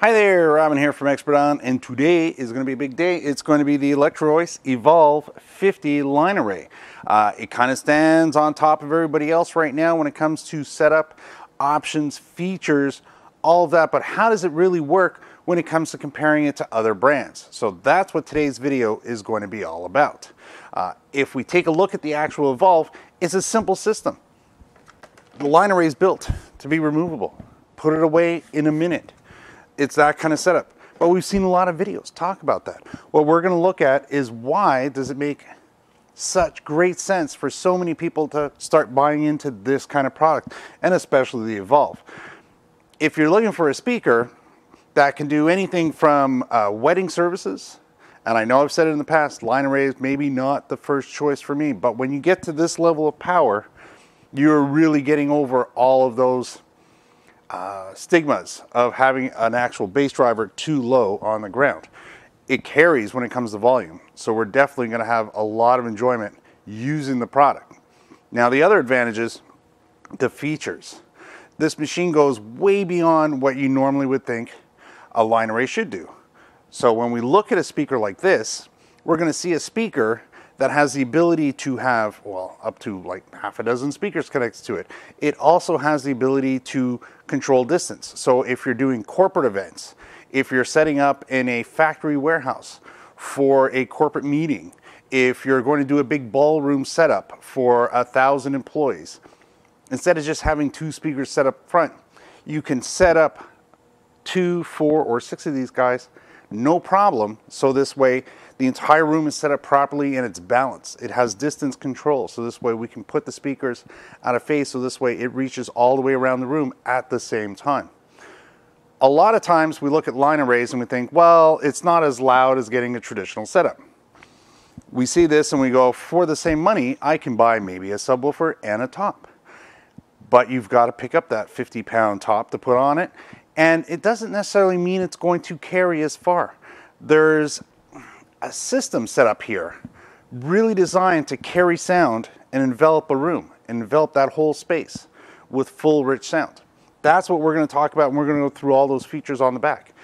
Hi there, Robin here from Expert Island, and today is going to be a big day. It's going to be the Electro-Voice Evolve 50 line array. Uh, it kind of stands on top of everybody else right now when it comes to setup, options, features, all of that, but how does it really work when it comes to comparing it to other brands? So that's what today's video is going to be all about. Uh, if we take a look at the actual Evolve, it's a simple system. The line array is built to be removable. Put it away in a minute it's that kind of setup. But we've seen a lot of videos talk about that. What we're going to look at is why does it make such great sense for so many people to start buying into this kind of product, and especially the Evolve. If you're looking for a speaker that can do anything from uh, wedding services, and I know I've said it in the past, line arrays maybe not the first choice for me, but when you get to this level of power, you're really getting over all of those uh, stigmas of having an actual bass driver too low on the ground. It carries when it comes to volume, so we're definitely going to have a lot of enjoyment using the product. Now the other advantage is the features. This machine goes way beyond what you normally would think a line array should do. So when we look at a speaker like this, we're going to see a speaker that has the ability to have, well, up to like half a dozen speakers connected to it. It also has the ability to control distance. So if you're doing corporate events, if you're setting up in a factory warehouse for a corporate meeting, if you're going to do a big ballroom setup for a thousand employees, instead of just having two speakers set up front, you can set up two, four, or six of these guys, no problem. So this way, the entire room is set up properly and it's balanced. It has distance control, so this way we can put the speakers out of phase, so this way it reaches all the way around the room at the same time. A lot of times we look at line arrays and we think, well, it's not as loud as getting a traditional setup. We see this and we go, for the same money, I can buy maybe a subwoofer and a top. But you've got to pick up that 50 pound top to put on it, and it doesn't necessarily mean it's going to carry as far. There's a system set up here really designed to carry sound and envelop a room, envelop that whole space with full rich sound. That's what we're going to talk about and we're going to go through all those features on the back.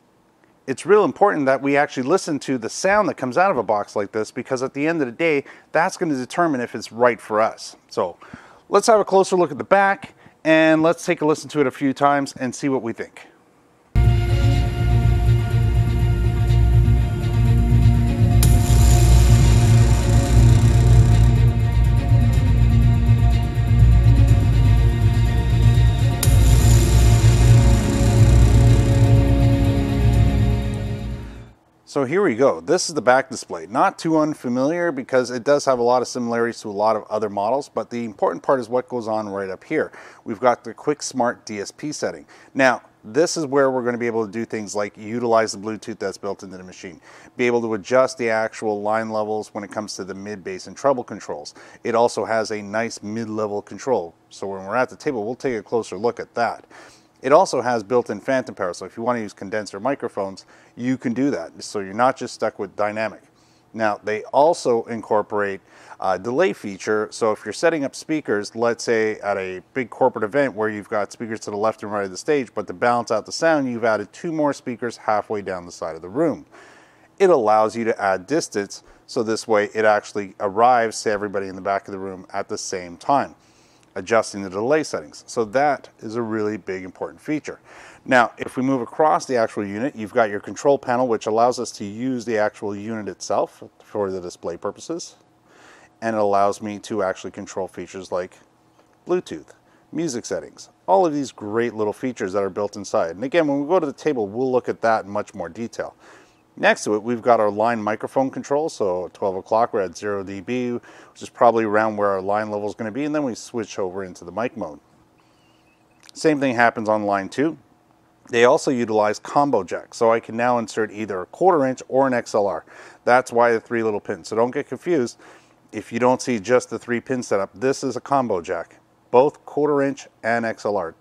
It's real important that we actually listen to the sound that comes out of a box like this because at the end of the day, that's going to determine if it's right for us. So let's have a closer look at the back and let's take a listen to it a few times and see what we think. So here we go. This is the back display. Not too unfamiliar because it does have a lot of similarities to a lot of other models, but the important part is what goes on right up here. We've got the quick smart DSP setting. Now, this is where we're going to be able to do things like utilize the Bluetooth that's built into the machine, be able to adjust the actual line levels when it comes to the mid, bass, and treble controls. It also has a nice mid-level control. So when we're at the table, we'll take a closer look at that. It also has built-in phantom power, so if you want to use condenser microphones, you can do that. So you're not just stuck with dynamic. Now, they also incorporate a delay feature, so if you're setting up speakers, let's say at a big corporate event where you've got speakers to the left and right of the stage, but to balance out the sound, you've added two more speakers halfway down the side of the room. It allows you to add distance, so this way it actually arrives to everybody in the back of the room at the same time adjusting the delay settings. So that is a really big important feature. Now, if we move across the actual unit, you've got your control panel, which allows us to use the actual unit itself for the display purposes. And it allows me to actually control features like Bluetooth, music settings, all of these great little features that are built inside. And again, when we go to the table, we'll look at that in much more detail. Next to it, we've got our line microphone control. So at 12 o'clock, we're at 0 dB, which is probably around where our line level is going to be. And then we switch over into the mic mode. Same thing happens on line 2. They also utilize combo jack. So I can now insert either a quarter inch or an XLR. That's why the three little pins. So don't get confused. If you don't see just the three pin setup, this is a combo jack. Both quarter inch and XLR.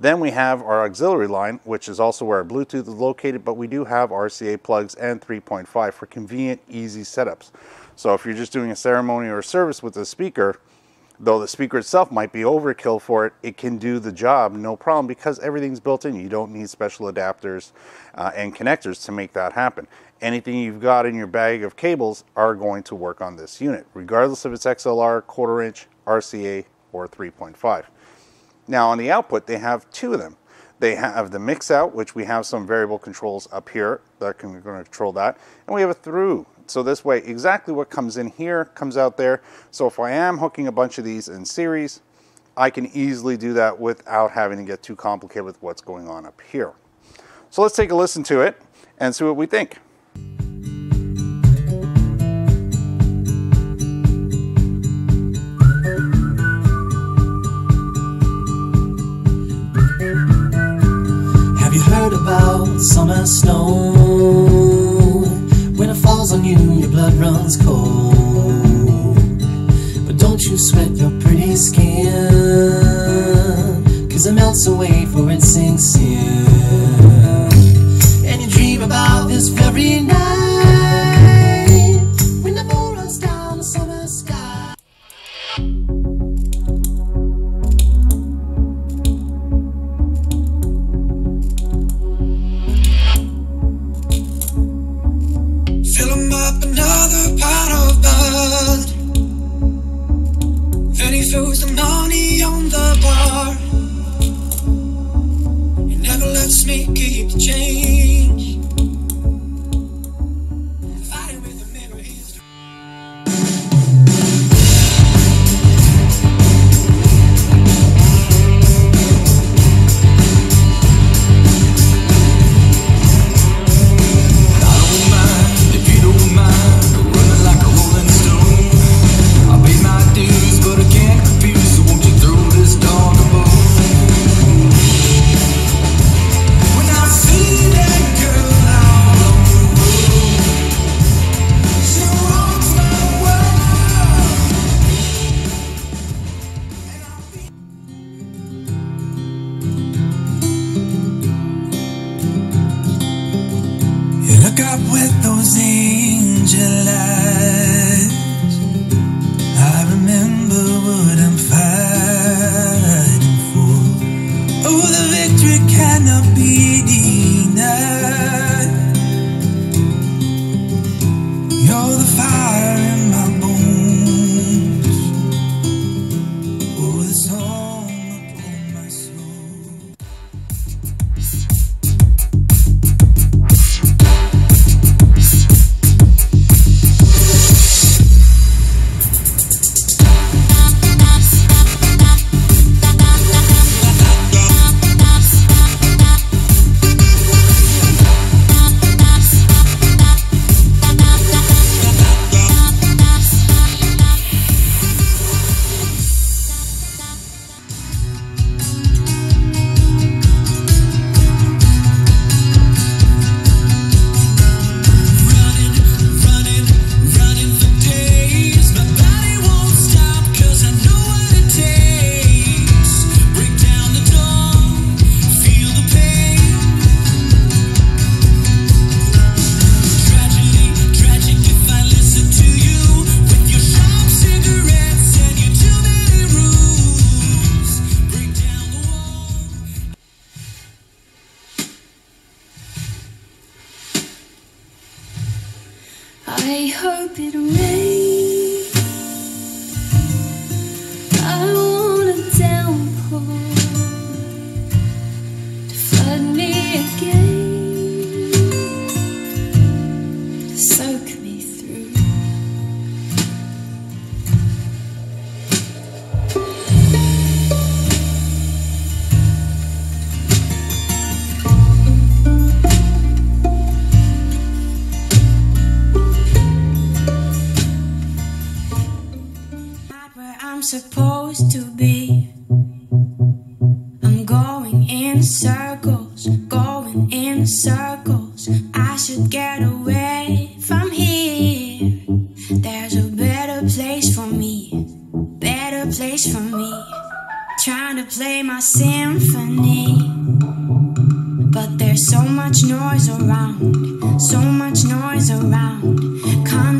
Then we have our auxiliary line, which is also where our Bluetooth is located, but we do have RCA plugs and 3.5 for convenient, easy setups. So if you're just doing a ceremony or a service with a speaker, Though the speaker itself might be overkill for it, it can do the job no problem because everything's built in. You don't need special adapters uh, and connectors to make that happen. Anything you've got in your bag of cables are going to work on this unit, regardless if it's XLR, quarter inch, RCA, or 3.5. Now on the output, they have two of them. They have the mix out, which we have some variable controls up here that can control that. And we have a through. So this way, exactly what comes in here comes out there. So if I am hooking a bunch of these in series, I can easily do that without having to get too complicated with what's going on up here. So let's take a listen to it and see what we think. Summer snow. When it falls on you, your blood runs cold. But don't you sweat your pretty skin, cause it melts away for it sinks in. And you dream about this very night.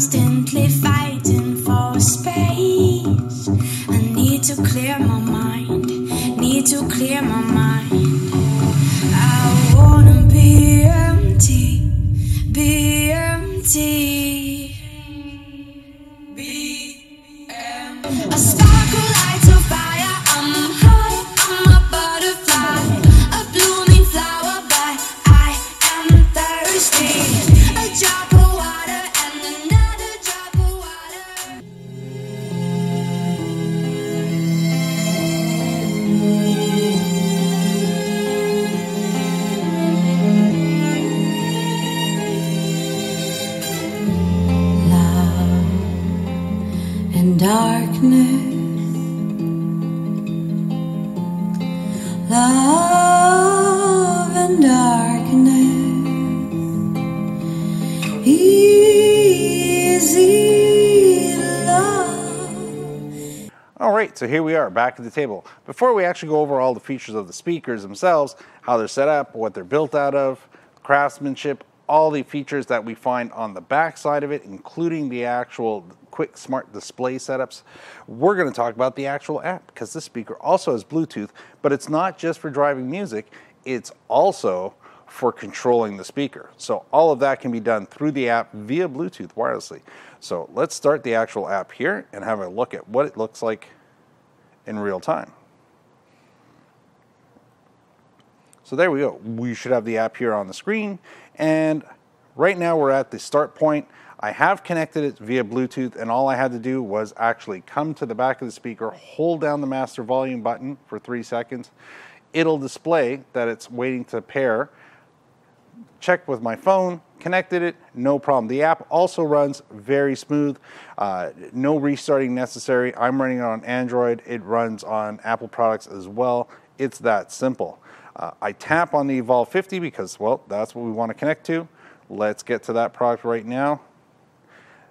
Constantly fighting for space. I need to clear my mind. Need to clear my mind. Darkness. All right, so here we are back at the table. Before we actually go over all the features of the speakers themselves, how they're set up, what they're built out of, craftsmanship, all the features that we find on the back side of it, including the actual quick smart display setups, we're going to talk about the actual app because this speaker also has Bluetooth, but it's not just for driving music, it's also for controlling the speaker. So all of that can be done through the app via Bluetooth wirelessly. So let's start the actual app here and have a look at what it looks like in real time. So there we go. We should have the app here on the screen. And right now we're at the start point. I have connected it via Bluetooth and all I had to do was actually come to the back of the speaker, hold down the master volume button for three seconds. It'll display that it's waiting to pair checked with my phone, connected it, no problem. The app also runs very smooth, uh, no restarting necessary. I'm running it on Android, it runs on Apple products as well. It's that simple. Uh, I tap on the Evolve 50 because, well, that's what we want to connect to. Let's get to that product right now.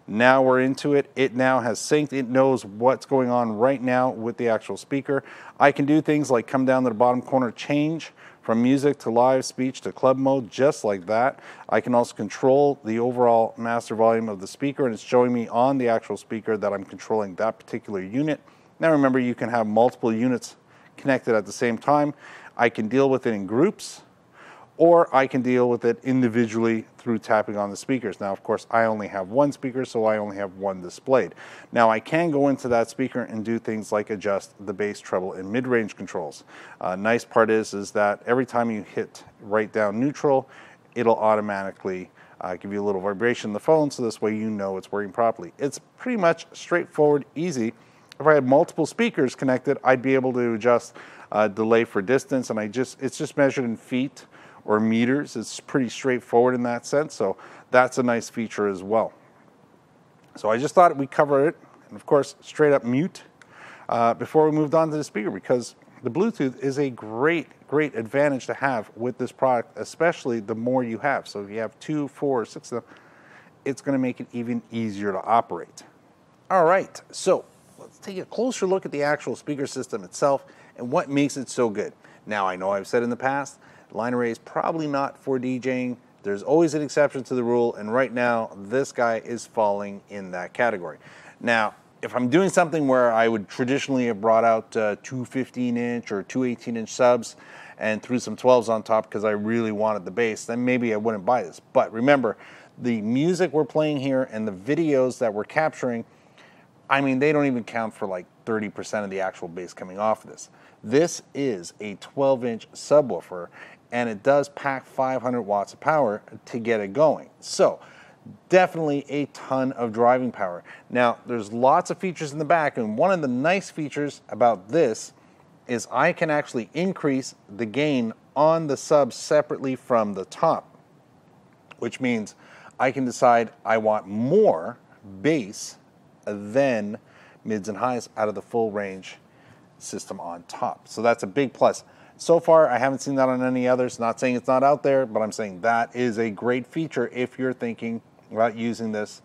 Now we're into it. It now has synced. It knows what's going on right now with the actual speaker. I can do things like come down to the bottom corner, change from music to live speech to club mode, just like that. I can also control the overall master volume of the speaker, and it's showing me on the actual speaker that I'm controlling that particular unit. Now remember, you can have multiple units connected at the same time. I can deal with it in groups or I can deal with it individually through tapping on the speakers. Now, of course, I only have one speaker, so I only have one displayed. Now, I can go into that speaker and do things like adjust the bass, treble, and mid-range controls. Uh, nice part is, is that every time you hit right down neutral, it'll automatically uh, give you a little vibration in the phone, so this way you know it's working properly. It's pretty much straightforward, easy. If I had multiple speakers connected, I'd be able to adjust uh, delay for distance, and I just it's just measured in feet or meters. It's pretty straightforward in that sense. So that's a nice feature as well. So I just thought we cover it, and of course, straight up mute uh, before we moved on to the speaker because the Bluetooth is a great, great advantage to have with this product, especially the more you have. So if you have two, four, six of them, it's going to make it even easier to operate. All right, so let's take a closer look at the actual speaker system itself and what makes it so good. Now, I know I've said in the past, line array is probably not for DJing. There's always an exception to the rule, and right now, this guy is falling in that category. Now, if I'm doing something where I would traditionally have brought out uh, two 15 inch or two 18 inch subs and threw some 12s on top because I really wanted the bass, then maybe I wouldn't buy this. But remember, the music we're playing here and the videos that we're capturing, I mean, they don't even count for like 30% of the actual bass coming off of this. This is a 12 inch subwoofer and it does pack 500 watts of power to get it going. So, definitely a ton of driving power. Now, there's lots of features in the back, and one of the nice features about this is I can actually increase the gain on the sub separately from the top, which means I can decide I want more bass than mids and highs out of the full range system on top. So that's a big plus. So far, I haven't seen that on any others. Not saying it's not out there, but I'm saying that is a great feature if you're thinking about using this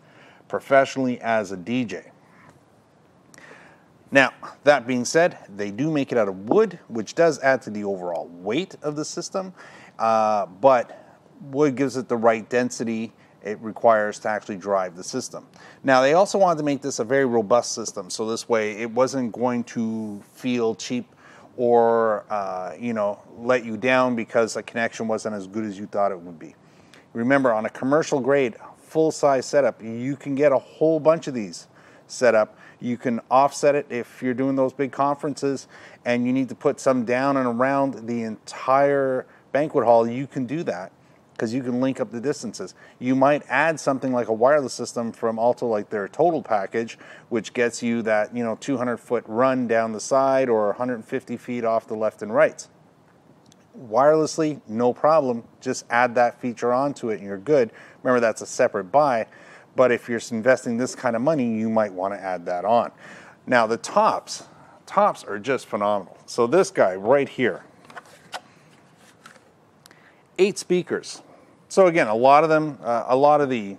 professionally as a DJ. Now, that being said, they do make it out of wood, which does add to the overall weight of the system, uh, but wood gives it the right density it requires to actually drive the system. Now, they also wanted to make this a very robust system, so this way it wasn't going to feel cheap or uh, you know let you down because the connection wasn't as good as you thought it would be. Remember, on a commercial grade, full size setup, you can get a whole bunch of these set up. You can offset it if you're doing those big conferences and you need to put some down and around the entire banquet hall. You can do that because you can link up the distances. You might add something like a wireless system from Alto, like their total package, which gets you that you know 200 foot run down the side or 150 feet off the left and right. Wirelessly, no problem. Just add that feature onto it and you're good. Remember, that's a separate buy. But if you're investing this kind of money, you might want to add that on. Now, the tops, tops are just phenomenal. So, this guy right here, eight speakers. So again, a lot of them, uh, a lot of the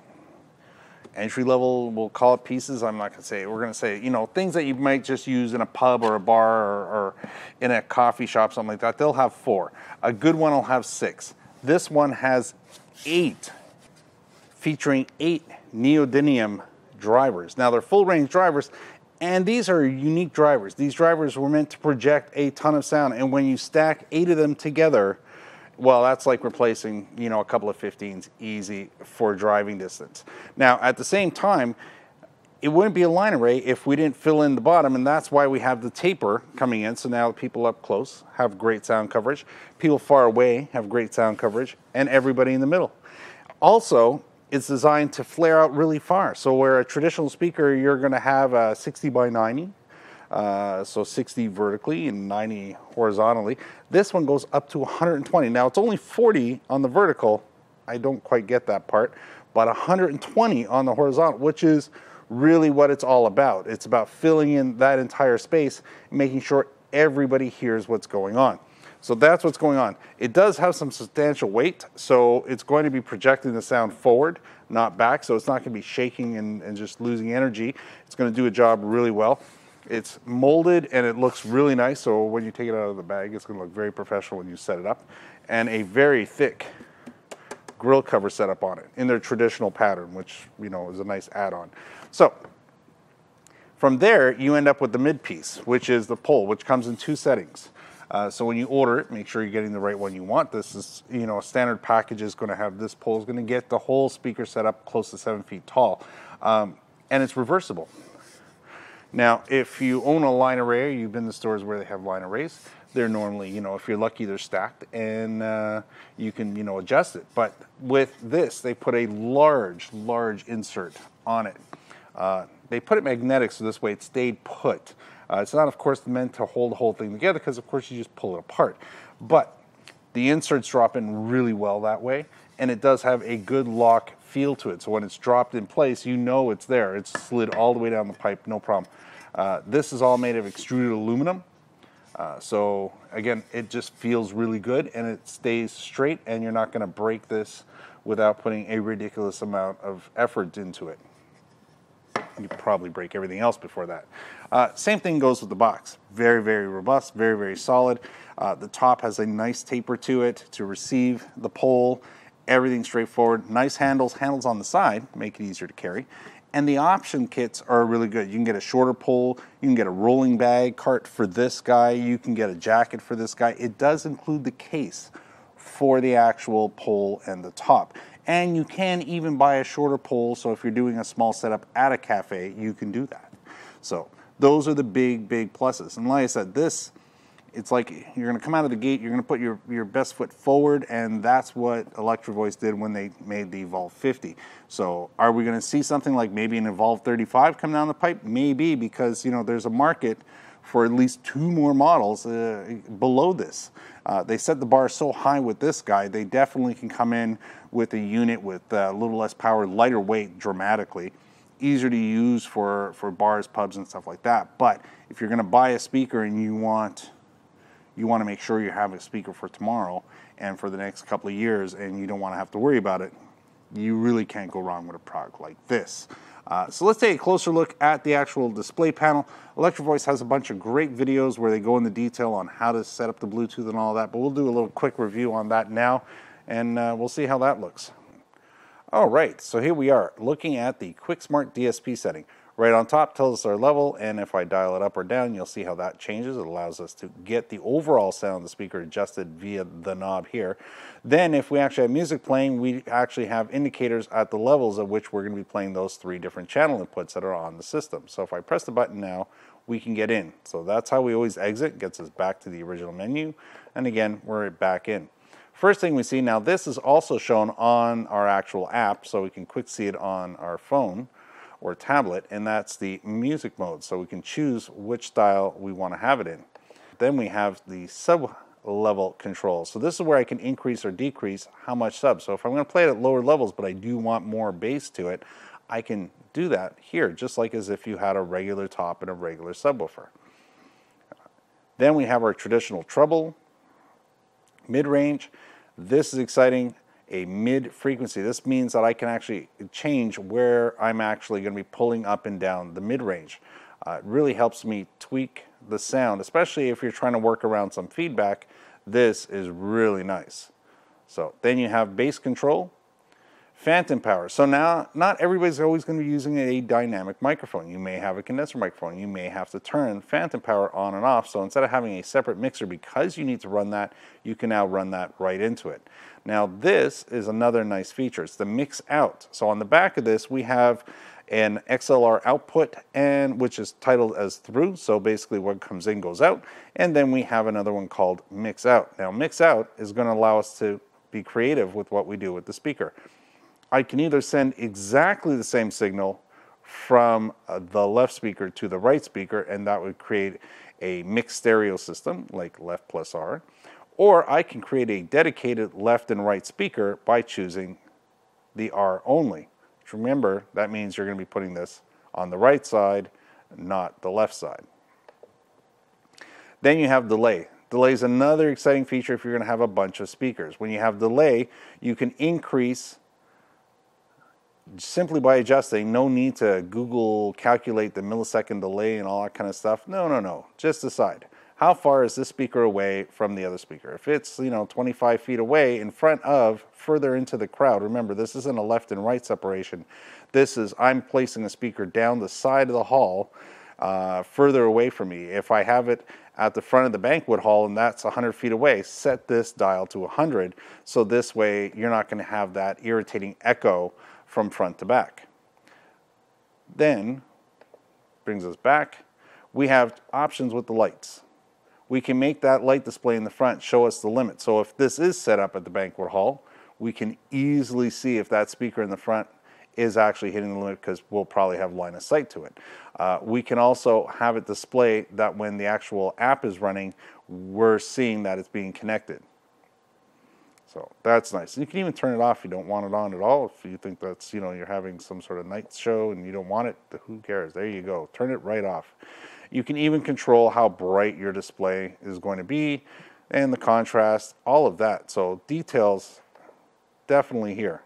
entry level, we'll call it pieces. I'm not going to say. We're going to say, you know, things that you might just use in a pub or a bar or, or in a coffee shop, something like that. They'll have four. A good one will have six. This one has eight, featuring eight neodymium drivers. Now they're full range drivers, and these are unique drivers. These drivers were meant to project a ton of sound, and when you stack eight of them together, well, that's like replacing, you know, a couple of 15s easy for driving distance. Now, at the same time, it wouldn't be a line array if we didn't fill in the bottom, and that's why we have the taper coming in. So now people up close have great sound coverage, people far away have great sound coverage, and everybody in the middle. Also, it's designed to flare out really far. So where a traditional speaker, you're going to have a 60 by 90, uh, so 60 vertically and 90 horizontally. This one goes up to 120. Now it's only 40 on the vertical. I don't quite get that part, but 120 on the horizontal, which is really what it's all about. It's about filling in that entire space, making sure everybody hears what's going on. So that's what's going on. It does have some substantial weight, so it's going to be projecting the sound forward, not back, so it's not going to be shaking and, and just losing energy. It's going to do a job really well. It's molded and it looks really nice. So when you take it out of the bag, it's going to look very professional when you set it up. And a very thick grill cover setup on it in their traditional pattern, which you know is a nice add-on. So from there, you end up with the mid piece, which is the pole, which comes in two settings. Uh, so when you order it, make sure you're getting the right one you want. This is, you know, a standard package is going to have this pole is going to get the whole speaker set up close to seven feet tall, um, and it's reversible. Now, if you own a line array, you've been to stores where they have line arrays. They're normally, you know, if you're lucky, they're stacked, and uh, you can, you know, adjust it. But with this, they put a large, large insert on it. Uh, they put it magnetic, so this way it stayed put. Uh, it's not, of course, meant to hold the whole thing together because, of course, you just pull it apart. But the inserts drop in really well that way, and it does have a good lock feel to it. So when it's dropped in place, you know it's there. It's slid all the way down the pipe, no problem. Uh, this is all made of extruded aluminum. Uh, so again, it just feels really good and it stays straight and you're not gonna break this without putting a ridiculous amount of effort into it. You probably break everything else before that. Uh, same thing goes with the box. Very, very robust, very, very solid. Uh, the top has a nice taper to it to receive the pole. Everything straightforward. Nice handles, handles on the side, make it easier to carry. And the option kits are really good. You can get a shorter pole, you can get a rolling bag cart for this guy, you can get a jacket for this guy. It does include the case for the actual pole and the top. And you can even buy a shorter pole, so if you're doing a small setup at a cafe, you can do that. So those are the big, big pluses. And like I said, this it's like you're going to come out of the gate, you're going to put your, your best foot forward, and that's what Electro Voice did when they made the Evolve 50. So, are we going to see something like maybe an Evolve 35 come down the pipe? Maybe, because you know there's a market for at least two more models uh, below this. Uh, they set the bar so high with this guy, they definitely can come in with a unit with a little less power, lighter weight dramatically, easier to use for, for bars, pubs, and stuff like that. But if you're going to buy a speaker and you want you want to make sure you have a speaker for tomorrow and for the next couple of years, and you don't want to have to worry about it, you really can't go wrong with a product like this. Uh, so let's take a closer look at the actual display panel. Electro Voice has a bunch of great videos where they go into detail on how to set up the Bluetooth and all that, but we'll do a little quick review on that now, and uh, we'll see how that looks. All right, so here we are looking at the Quick Smart DSP setting. Right on top tells us our level, and if I dial it up or down, you'll see how that changes. It allows us to get the overall sound of the speaker adjusted via the knob here. Then if we actually have music playing, we actually have indicators at the levels at which we're gonna be playing those three different channel inputs that are on the system. So if I press the button now, we can get in. So that's how we always exit, gets us back to the original menu. And again, we're back in. First thing we see now, this is also shown on our actual app, so we can quick see it on our phone or tablet, and that's the music mode. So we can choose which style we want to have it in. Then we have the sub level control. So this is where I can increase or decrease how much sub. So if I'm going to play it at lower levels, but I do want more bass to it, I can do that here, just like as if you had a regular top and a regular subwoofer. Then we have our traditional treble, mid-range. This is exciting, a mid frequency. This means that I can actually change where I'm actually going to be pulling up and down the mid-range. Uh, it really helps me tweak the sound, especially if you're trying to work around some feedback. This is really nice. So then you have bass control, Phantom power. So now, not everybody's always going to be using a dynamic microphone. You may have a condenser microphone. You may have to turn phantom power on and off. So instead of having a separate mixer, because you need to run that, you can now run that right into it. Now this is another nice feature. It's the mix out. So on the back of this, we have an XLR output and which is titled as through so basically what comes in goes out and then we have another one called mix out now mix out is going to allow us to be creative with what we do with the speaker I can either send exactly the same signal from uh, the left speaker to the right speaker, and that would create a mixed stereo system like left plus R, or I can create a dedicated left and right speaker by choosing the R only. Which remember, that means you're going to be putting this on the right side, not the left side. Then you have delay. Delay is another exciting feature if you're going to have a bunch of speakers. When you have delay, you can increase simply by adjusting, no need to Google calculate the millisecond delay and all that kind of stuff. No, no, no. Just decide how far is this speaker away from the other speaker. If it's you know 25 feet away in front of, further into the crowd. Remember, this isn't a left and right separation. This is I'm placing a speaker down the side of the hall, uh, further away from me. If I have it at the front of the banquet hall and that's 100 feet away, set this dial to 100. So this way you're not going to have that irritating echo from front to back. Then, brings us back, we have options with the lights. We can make that light display in the front show us the limit. So if this is set up at the banquet hall, we can easily see if that speaker in the front is actually hitting the limit because we'll probably have line of sight to it. Uh, we can also have it display that when the actual app is running, we're seeing that it's being connected. So that's nice. And you can even turn it off if you don't want it on at all. If you think that's, you know, you're having some sort of night show and you don't want it, who cares? There you go. Turn it right off. You can even control how bright your display is going to be and the contrast, all of that. So details definitely here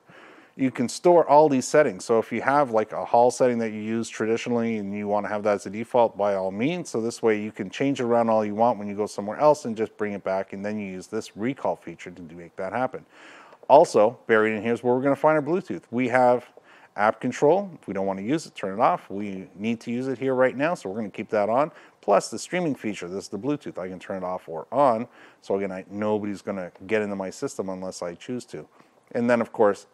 you can store all these settings. So if you have like a hall setting that you use traditionally and you want to have that as a default, by all means. So this way you can change around all you want when you go somewhere else and just bring it back. And then you use this recall feature to make that happen. Also, buried in here is where we're going to find our Bluetooth. We have app control. If we don't want to use it, turn it off. We need to use it here right now, so we're going to keep that on. Plus the streaming feature, this is the Bluetooth. I can turn it off or on. So again, I, nobody's going to get into my system unless I choose to. And then of course,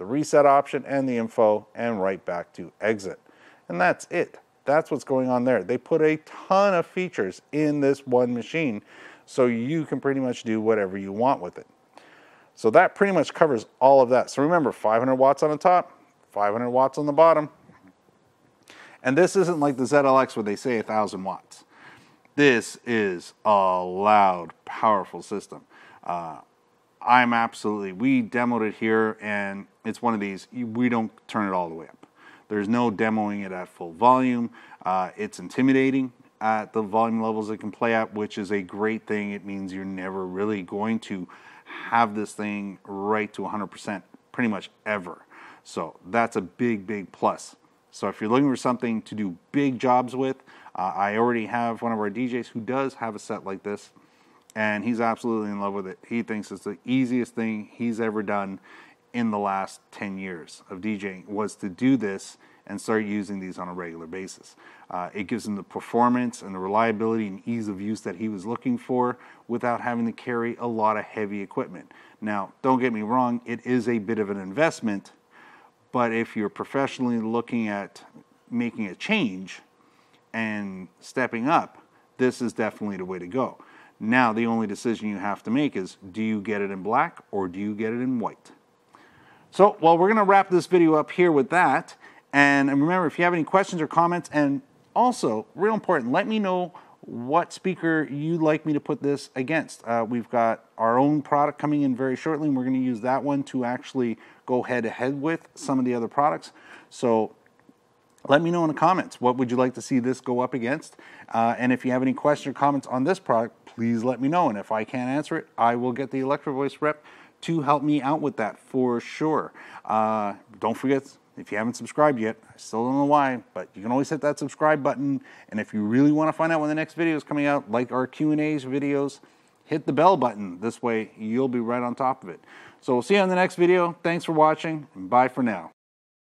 the reset option and the info and right back to exit. And that's it. That's what's going on there. They put a ton of features in this one machine so you can pretty much do whatever you want with it. So that pretty much covers all of that. So remember 500 watts on the top, 500 watts on the bottom. And this isn't like the ZLX where they say 1000 watts. This is a loud, powerful system. Uh, I'm absolutely, we demoed it here and it's one of these, we don't turn it all the way up. There's no demoing it at full volume. Uh, it's intimidating at the volume levels it can play at, which is a great thing. It means you're never really going to have this thing right to 100% pretty much ever. So that's a big, big plus. So if you're looking for something to do big jobs with, uh, I already have one of our DJs who does have a set like this and he's absolutely in love with it. He thinks it's the easiest thing he's ever done in the last 10 years of DJing was to do this and start using these on a regular basis. Uh, it gives him the performance and the reliability and ease of use that he was looking for without having to carry a lot of heavy equipment. Now, don't get me wrong, it is a bit of an investment, but if you're professionally looking at making a change and stepping up, this is definitely the way to go. Now, the only decision you have to make is do you get it in black or do you get it in white? So, well, we're going to wrap this video up here with that. And remember, if you have any questions or comments, and also, real important, let me know what speaker you'd like me to put this against. Uh, we've got our own product coming in very shortly, and we're going to use that one to actually go head to head with some of the other products. So let me know in the comments what would you like to see this go up against uh, and if you have any questions or comments on this product please let me know and if i can't answer it i will get the electro voice rep to help me out with that for sure. Uh, don't forget if you haven't subscribed yet i still don't know why but you can always hit that subscribe button and if you really want to find out when the next video is coming out like our q and a's videos hit the bell button. This way you'll be right on top of it. So we'll see you on the next video. Thanks for watching and bye for now